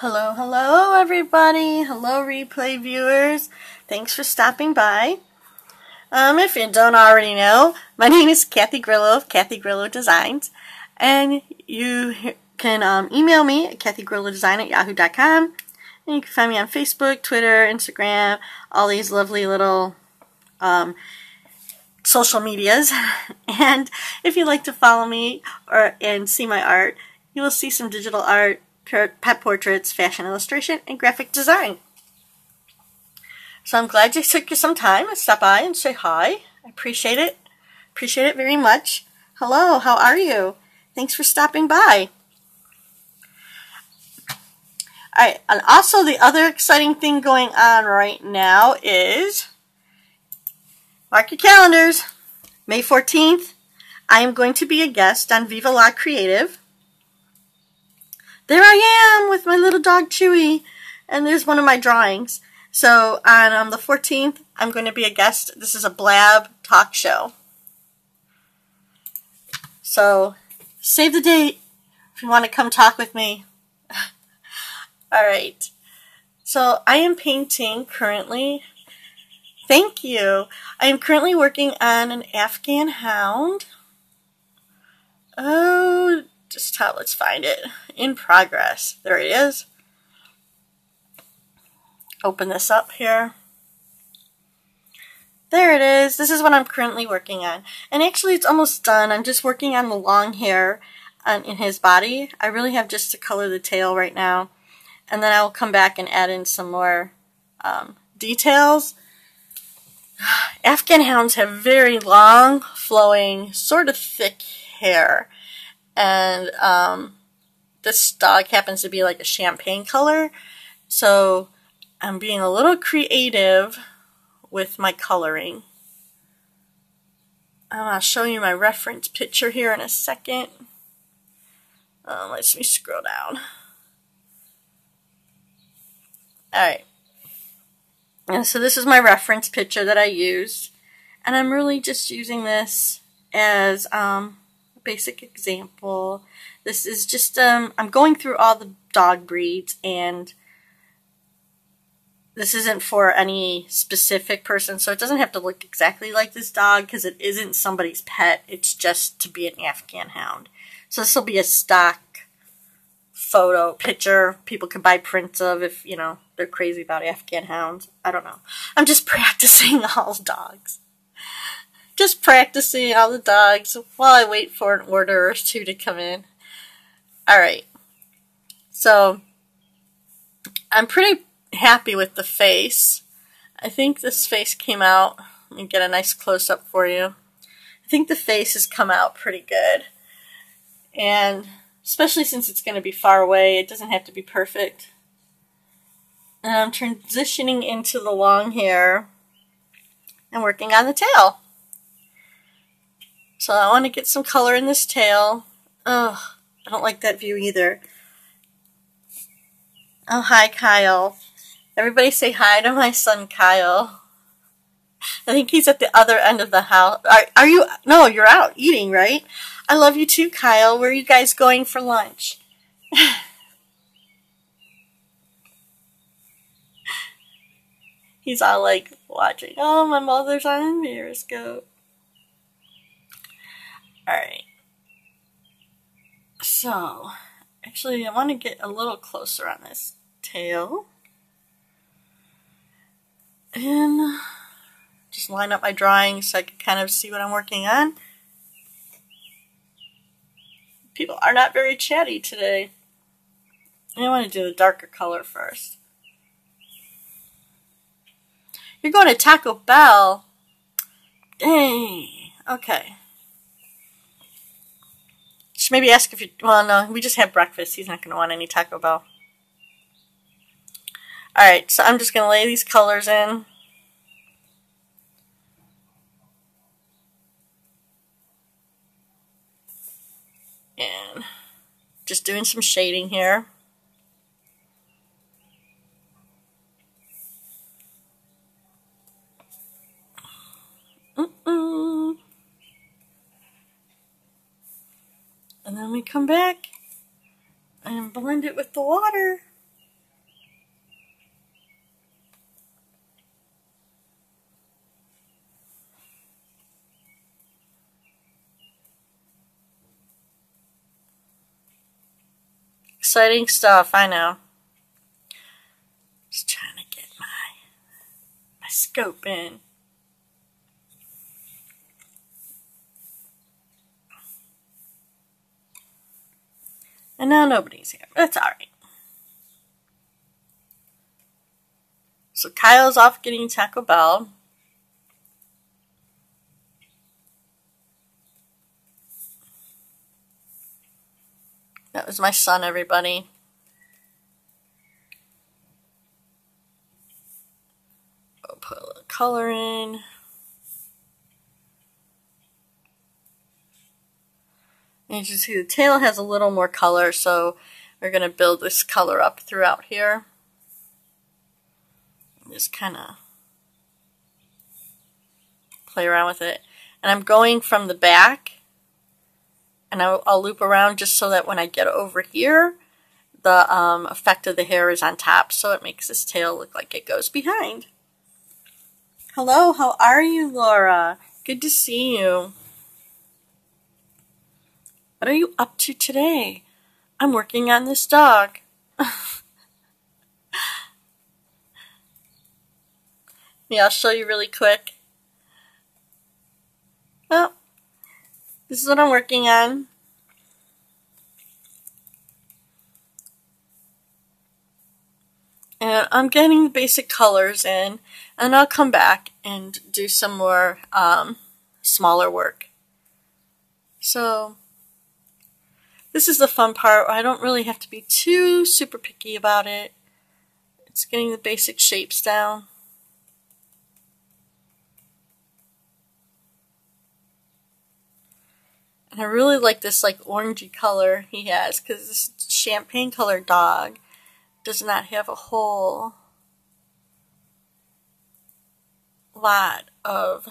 Hello, hello, everybody. Hello, replay viewers. Thanks for stopping by. Um, if you don't already know, my name is Kathy Grillo of Kathy Grillo Designs, and you can um, email me at kathygrillodesign at yahoo.com, and you can find me on Facebook, Twitter, Instagram, all these lovely little um, social medias. and if you'd like to follow me or and see my art, you will see some digital art, pet portraits, fashion illustration, and graphic design. So I'm glad you took you some time to stop by and say hi. I appreciate it. Appreciate it very much. Hello, how are you? Thanks for stopping by. Alright, and also the other exciting thing going on right now is mark your calendars. May 14th, I am going to be a guest on Viva La Creative. There I am with my little dog Chewy, and there's one of my drawings. So on um, the 14th, I'm going to be a guest. This is a Blab talk show. So save the date if you want to come talk with me. All right. So I am painting currently. Thank you. I am currently working on an Afghan hound. Oh, let's find it. In progress. There it is. Open this up here. There it is. This is what I'm currently working on. And actually it's almost done. I'm just working on the long hair on, in his body. I really have just to color the tail right now. And then I will come back and add in some more um, details. Afghan hounds have very long, flowing, sort of thick hair. And um, this dog happens to be like a champagne color. So I'm being a little creative with my coloring. I'll show you my reference picture here in a second. Um, let me scroll down. Alright. And so this is my reference picture that I used. And I'm really just using this as um, basic example. This is just, um, I'm going through all the dog breeds and this isn't for any specific person, so it doesn't have to look exactly like this dog because it isn't somebody's pet. It's just to be an Afghan hound. So this will be a stock photo, picture people can buy prints of if, you know, they're crazy about Afghan hounds. I don't know. I'm just practicing all dogs. Just practicing all the dogs while I wait for an order or two to come in. Alright. So, I'm pretty happy with the face. I think this face came out. Let me get a nice close-up for you. I think the face has come out pretty good. And especially since it's going to be far away, it doesn't have to be perfect. And I'm transitioning into the long hair and working on the tail. So I want to get some color in this tail. Ugh, I don't like that view either. Oh, hi, Kyle. Everybody say hi to my son Kyle. I think he's at the other end of the house. Are, are you? No, you're out eating, right? I love you too, Kyle. Where are you guys going for lunch? he's all like watching. Oh, my mother's on Periscope. Alright. So, actually, I want to get a little closer on this tail. And just line up my drawing so I can kind of see what I'm working on. People are not very chatty today. I want to do the darker color first. You're going to Taco Bell? Dang. Okay. Maybe ask if you... Well, no, we just had breakfast. He's not going to want any Taco Bell. Alright, so I'm just going to lay these colors in. And just doing some shading here. Mm -mm. come back and blend it with the water. Exciting stuff, I know. Just trying to get my, my scope in. And now nobody's here. That's alright. So Kyle's off getting Taco Bell. That was my son, everybody. I'll put a little color in. And you can see the tail has a little more color, so we're going to build this color up throughout here. Just kind of play around with it. And I'm going from the back and I'll, I'll, loop around just so that when I get over here, the um, effect of the hair is on top, so it makes this tail look like it goes behind. Hello, how are you, Laura? Good to see you. What are you up to today? I'm working on this dog. yeah, I'll show you really quick. Well, this is what I'm working on. And I'm getting the basic colors in, and I'll come back and do some more um, smaller work. So, this is the fun part. I don't really have to be too super picky about it. It's getting the basic shapes down. And I really like this like orangey color he has because this champagne colored dog does not have a whole lot of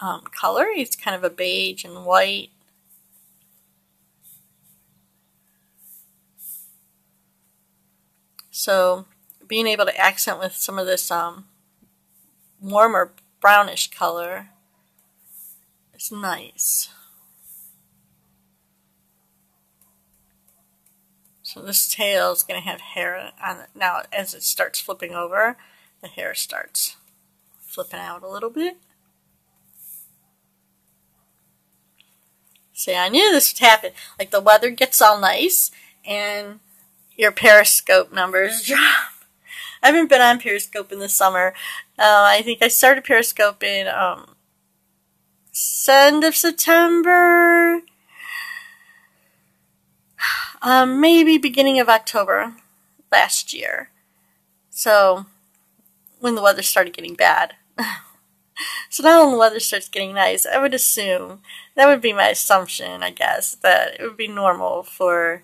um, color. He's kind of a beige and white. So being able to accent with some of this um, warmer brownish color is nice. So this tail is going to have hair on it. Now, as it starts flipping over, the hair starts flipping out a little bit. See, I knew this would happen. Like, the weather gets all nice, and your periscope numbers drop. I haven't been on Periscope in the summer. Uh, I think I started Periscope in um, end of September, um, maybe beginning of October last year. So, when the weather started getting bad. so now when the weather starts getting nice, I would assume, that would be my assumption, I guess, that it would be normal for,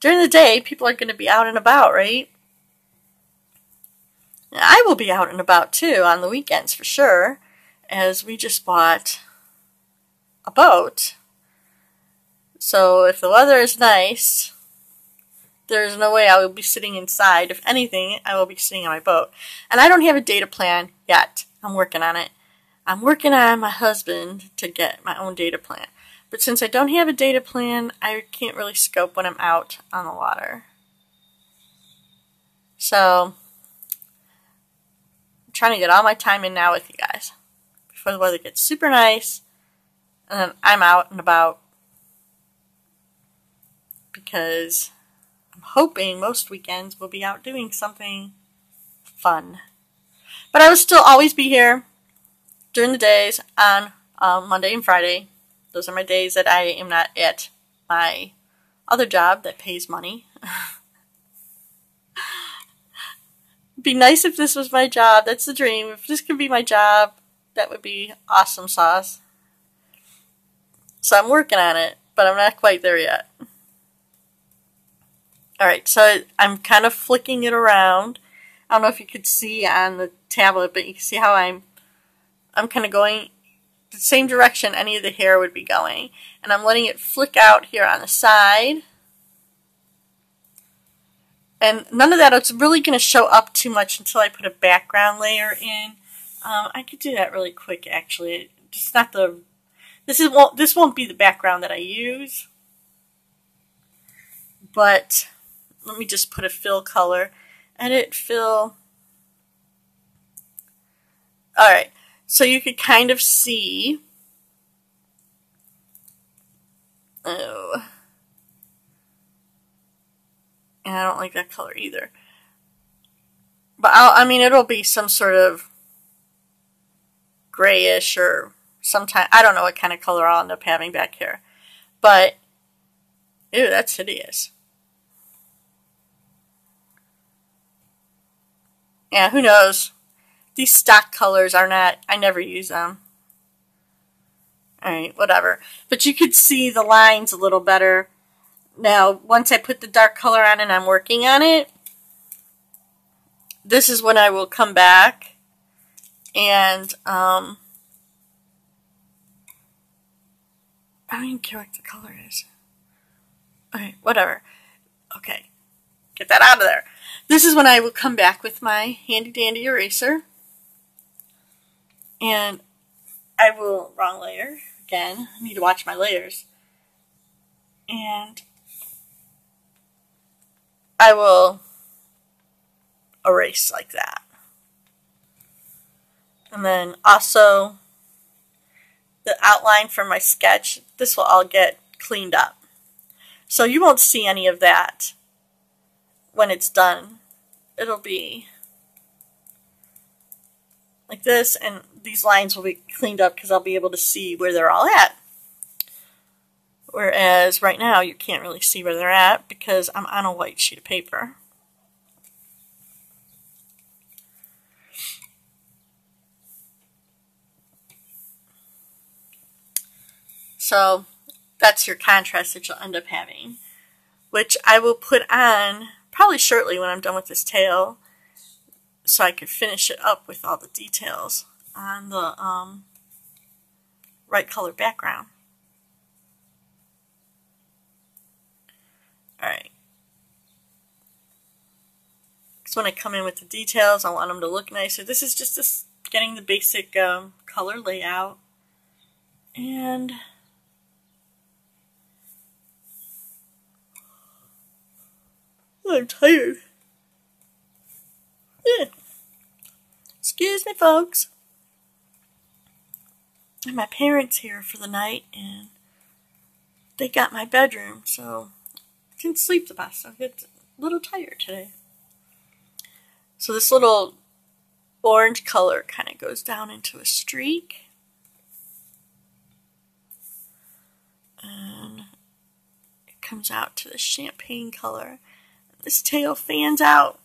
during the day, people are going to be out and about, right? I will be out and about too on the weekends for sure, as we just bought a boat so if the weather is nice, there's no way I will be sitting inside. If anything, I will be sitting on my boat. And I don't have a data plan yet. I'm working on it. I'm working on my husband to get my own data plan. But since I don't have a data plan, I can't really scope when I'm out on the water. So, I'm trying to get all my time in now with you guys before the weather gets super nice. And then I'm out and about because I'm hoping most weekends we'll be out doing something fun. But I will still always be here during the days on um, Monday and Friday. Those are my days that I am not at my other job that pays money. be nice if this was my job. That's the dream. If this could be my job, that would be awesome sauce. So I'm working on it, but I'm not quite there yet. Alright, so I'm kind of flicking it around. I don't know if you could see on the tablet, but you can see how I'm I'm kind of going the same direction any of the hair would be going. And I'm letting it flick out here on the side. And none of that is really going to show up too much until I put a background layer in. Um, I could do that really quick, actually. Just not the... This, is, won't, this won't be the background that I use but let me just put a fill color. Edit, fill. Alright, so you could kind of see. Oh. And I don't like that color either. But I'll, I mean, it'll be some sort of grayish or sometime I don't know what kind of color I'll end up having back here. But ew, that's hideous. Yeah, who knows? These stock colors are not I never use them. Alright, whatever. But you could see the lines a little better. Now, once I put the dark color on and I'm working on it, this is when I will come back and um, I don't even care what the color is. Alright, whatever. Okay, get that out of there. This is when I will come back with my handy dandy eraser. And I will, wrong layer, again, I need to watch my layers. And I will erase like that. And then also the outline for my sketch, this will all get cleaned up. So you won't see any of that when it's done. It'll be like this, and these lines will be cleaned up because I'll be able to see where they're all at. Whereas right now you can't really see where they're at because I'm on a white sheet of paper. So that's your contrast that you'll end up having, which I will put on probably shortly when I'm done with this tail so I could finish it up with all the details on the um, right color background. Alright. Because when I come in with the details, I want them to look nicer. This is just this, getting the basic um, color layout. And... I'm tired. Yeah. Excuse me, folks. my parents here for the night, and they got my bedroom, so I didn't sleep the best. I get a little tired today. So this little orange color kind of goes down into a streak. And it comes out to the champagne color. This tail fans out.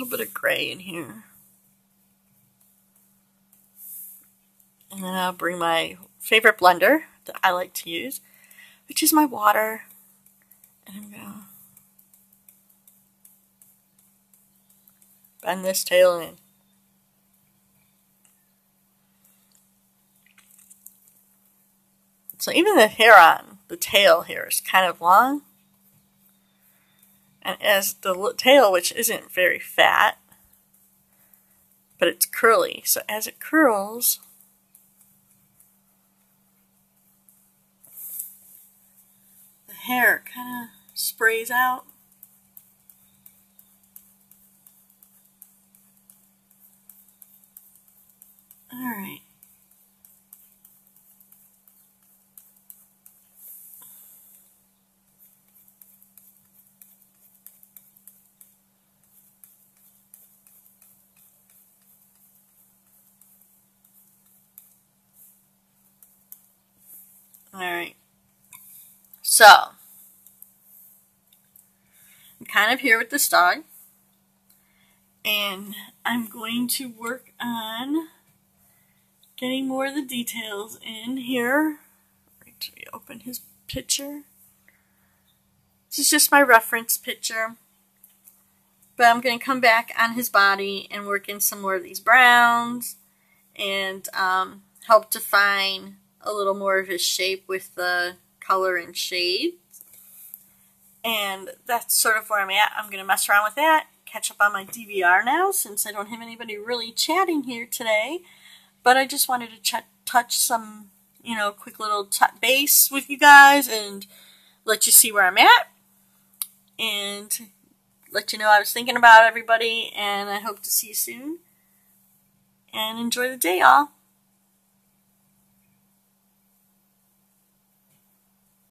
Little bit of gray in here. And then I'll bring my favorite blender that I like to use, which is my water. And I'm going to bend this tail in. So even the hair on the tail here is kind of long. And as the tail, which isn't very fat, but it's curly. So as it curls, the hair kind of sprays out. Alright. Alright. So, I'm kind of here with this dog. And I'm going to work on getting more of the details in here. Right, we open his picture. This is just my reference picture. But I'm going to come back on his body and work in some more of these browns and um, help define a little more of his shape with the color and shades. And that's sort of where I'm at. I'm going to mess around with that, catch up on my DVR now since I don't have anybody really chatting here today. But I just wanted to ch- touch some, you know, quick little base with you guys and let you see where I'm at. And let you know I was thinking about everybody, and I hope to see you soon. And enjoy the day, y'all.